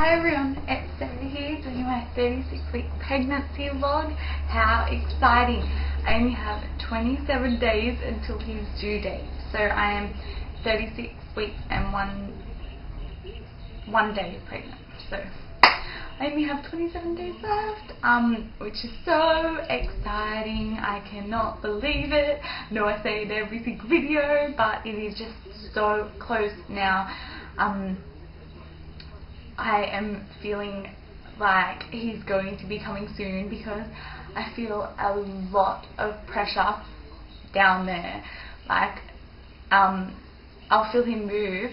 Hi everyone, it's Sarah here doing my 36 week pregnancy vlog. How exciting! I only have 27 days until his due date. So I am 36 weeks and one one day pregnant. So I only have 27 days left, um, which is so exciting. I cannot believe it. No, I say it every single video, but it is just so close now. Um, I am feeling like he's going to be coming soon because I feel a lot of pressure down there. Like, um, I'll feel him move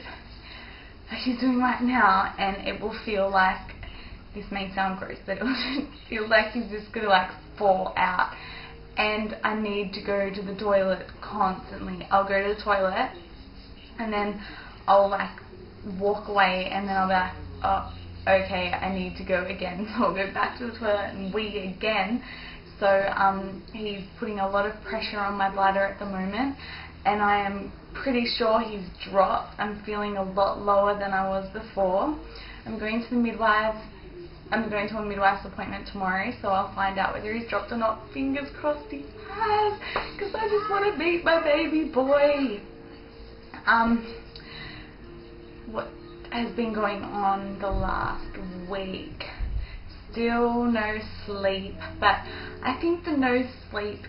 like he's doing right now and it will feel like, this may sound gross, but it will feel like he's just going to like fall out. And I need to go to the toilet constantly. I'll go to the toilet and then I'll like walk away and then I'll be like, oh, okay, I need to go again. So I'll go back to the toilet and wee again. So um, he's putting a lot of pressure on my bladder at the moment, and I am pretty sure he's dropped. I'm feeling a lot lower than I was before. I'm going to the midwife. I'm going to a midwife's appointment tomorrow, so I'll find out whether he's dropped or not. Fingers crossed he has, because I just want to meet my baby boy. Um, what has been going on the last week. Still no sleep, but I think the no sleep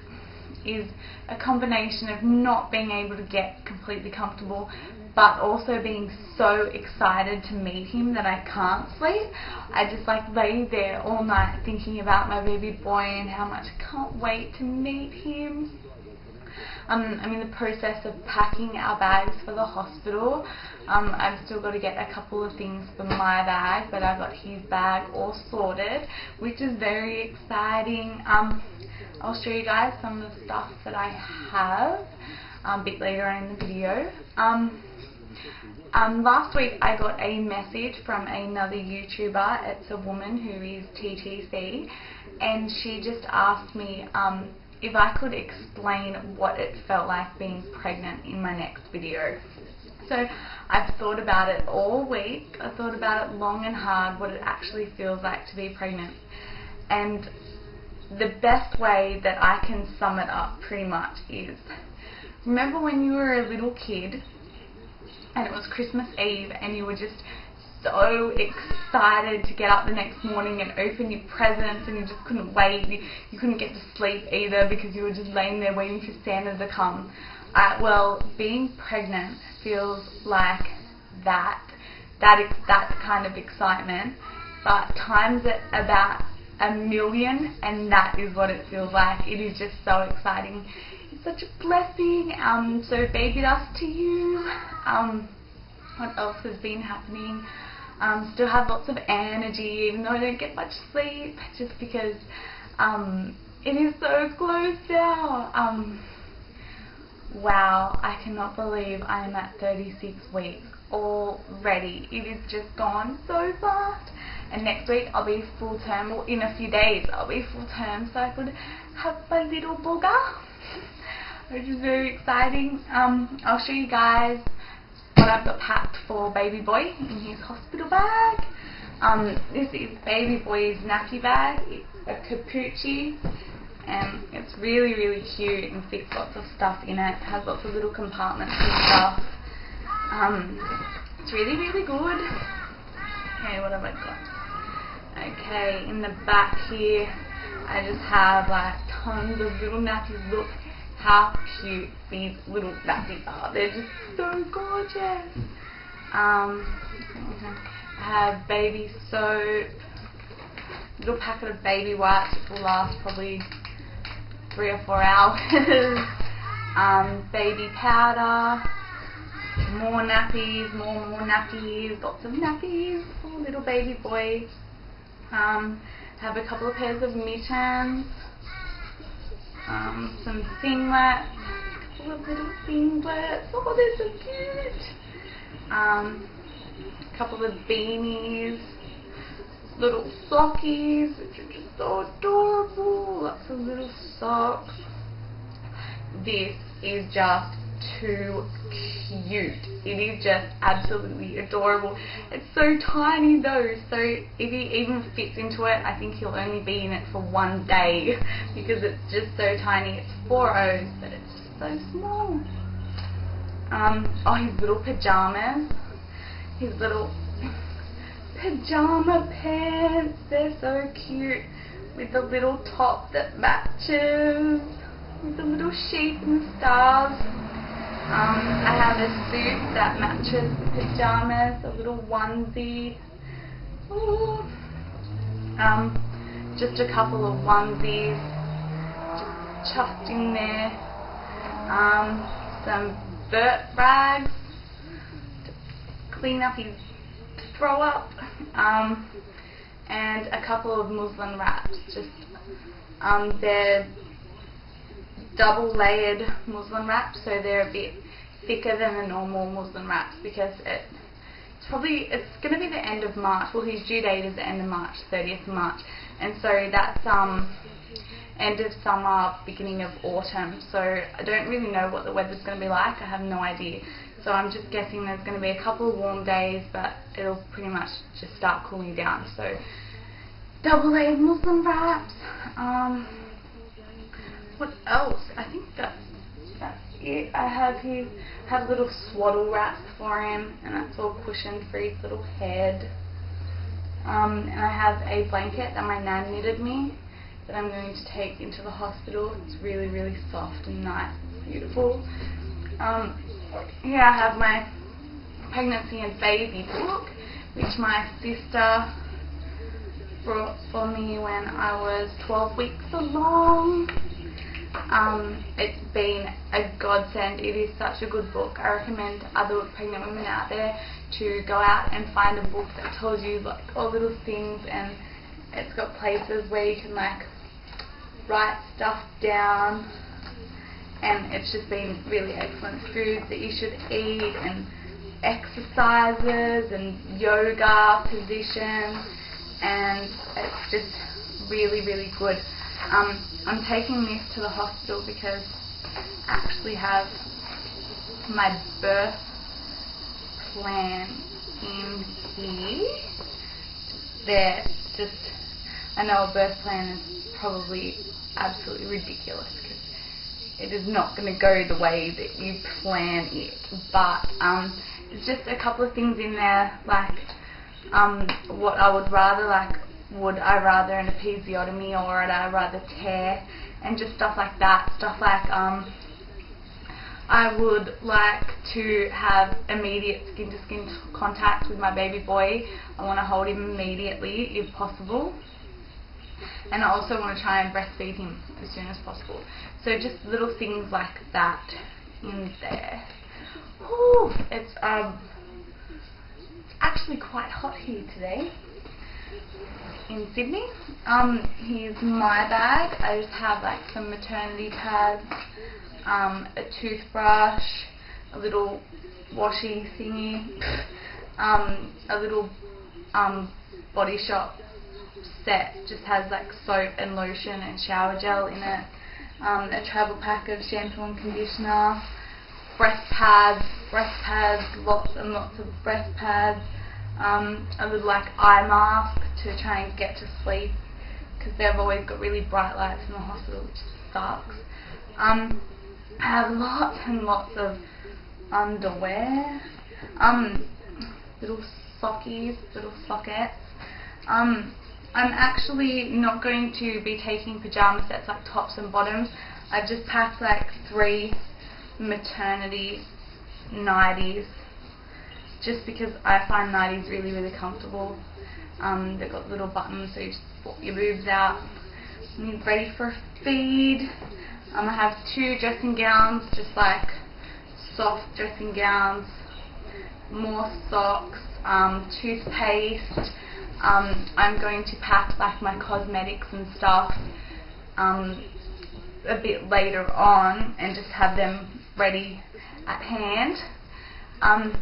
is a combination of not being able to get completely comfortable but also being so excited to meet him that I can't sleep. I just like lay there all night thinking about my baby boy and how much I can't wait to meet him. Um, I'm in the process of packing our bags for the hospital. Um, I've still got to get a couple of things for my bag, but I've got his bag all sorted, which is very exciting. Um, I'll show you guys some of the stuff that I have um, a bit later on in the video. Um, um, last week I got a message from another YouTuber. It's a woman who is TTC, and she just asked me um, if I could explain what it felt like being pregnant in my next video. So I've thought about it all week. I thought about it long and hard, what it actually feels like to be pregnant. And the best way that I can sum it up pretty much is, remember when you were a little kid and it was Christmas Eve and you were just so excited to get up the next morning and open your presents and you just couldn't wait. You, you couldn't get to sleep either because you were just laying there waiting for Santa to come. Uh, well, being pregnant feels like that, that, that kind of excitement, but times it about a million and that is what it feels like. It is just so exciting. It's such a blessing. Um, so baby dust to you. Um, what else has been happening? Um, still have lots of energy even though I don't get much sleep just because um, it is so close now. Um, wow, I cannot believe I am at 36 weeks already. It is just gone so fast. And next week I'll be full term, or in a few days I'll be full term so I could have my little booger, which is very exciting. Um, I'll show you guys I've got packed for baby boy in his hospital bag. Um, this is baby boy's nappy bag. It's a capucci and it's really really cute and fits lots of stuff in it. it has lots of little compartments and stuff. Um, it's really really good. Okay, what have I got? Okay, in the back here I just have like tons of little nappies. Look how cute these little nappies are. They're just so gorgeous. Um, I have baby soap, little packet of baby wipes which will last probably three or four hours. um, baby powder, more nappies, more more nappies, lots of nappies for little baby boy. Um, have a couple of pairs of mittens um, some singlets, a couple of little singlets. Oh, they're so cute. Um, a couple of beanies, little sockies, which are just so adorable. Lots of little socks. This is just too cute. It is just absolutely adorable. It's so tiny though, so if he even fits into it, I think he'll only be in it for one day because it's just so tiny. It's four O's, but it's just so small. Um, oh, his little pajamas. His little pajama pants. They're so cute with the little top that matches with the little sheep and stars. Um, I have a suit that matches pajamas, a little onesie. Ooh. Um, just a couple of onesies just chucked in there. Um, some Burt rags to clean up his throw up. Um, and a couple of muslin wraps. Just um, they're double layered muslin wraps, so they're a bit thicker than the normal muslin wraps because it, it's probably it's going to be the end of March. Well, his due date is the end of March, 30th of March, and so that's um end of summer, beginning of autumn. So I don't really know what the weather's going to be like. I have no idea. So I'm just guessing there's going to be a couple of warm days, but it'll pretty much just start cooling down. So double layered muslin wraps. Um, what else? I think that's that's it. I have his have a little swaddle wraps for him, and that's all cushioned for his little head. Um, and I have a blanket that my nan knitted me that I'm going to take into the hospital. It's really, really soft and nice, beautiful. Um, here I have my pregnancy and baby book, which my sister brought for me when I was 12 weeks along. Um, it's been a godsend. It is such a good book. I recommend other pregnant women out there to go out and find a book that tells you like all little things and it's got places where you can like write stuff down and it's just been really excellent foods that you should eat and exercises and yoga positions and it's just really really good um, I'm taking this to the hospital because I actually have my birth plan in here. There, just, I know a birth plan is probably absolutely ridiculous because it is not going to go the way that you plan it. But um, there's just a couple of things in there like um, what I would rather like would I rather an episiotomy or would I rather tear and just stuff like that. Stuff like um, I would like to have immediate skin to skin contact with my baby boy. I want to hold him immediately if possible. And I also want to try and breastfeed him as soon as possible. So just little things like that in there. Ooh, it's um, actually quite hot here today in Sydney. Um, here's my bag. I just have like some maternity pads, um, a toothbrush, a little washy thingy, um, a little um, body shop set. Just has like soap and lotion and shower gel in it. Um, a travel pack of shampoo and conditioner, breast pads, breast pads, lots and lots of breast pads um, a little like eye mask to try and get to sleep because they've always got really bright lights in the hospital, which sucks. Um, I have lots and lots of underwear, um, little sockies, little sockets. Um, I'm actually not going to be taking pyjama sets like tops and bottoms. I've just packed like three maternity nighties just because I find nighties really, really comfortable. Um, they've got little buttons so you just put your boobs out. And you're ready for a feed. Um, I have two dressing gowns, just like soft dressing gowns, more socks, um, toothpaste. Um, I'm going to pack like my cosmetics and stuff um, a bit later on and just have them ready at hand. Um,